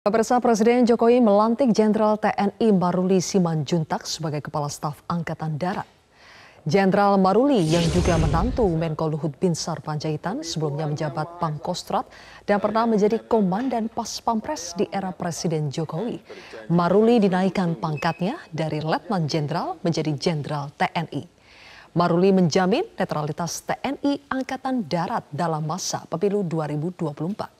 Pemirsa Presiden Jokowi melantik Jenderal TNI Maruli Simanjuntak sebagai Kepala Staf Angkatan Darat. Jenderal Maruli yang juga menantu Menko Luhut Binsar Panjaitan sebelumnya menjabat Pangkostrat dan pernah menjadi Komandan Pas Pampres di era Presiden Jokowi. Maruli dinaikkan pangkatnya dari Letnan Jenderal menjadi Jenderal TNI. Maruli menjamin netralitas TNI Angkatan Darat dalam masa pemilu 2024.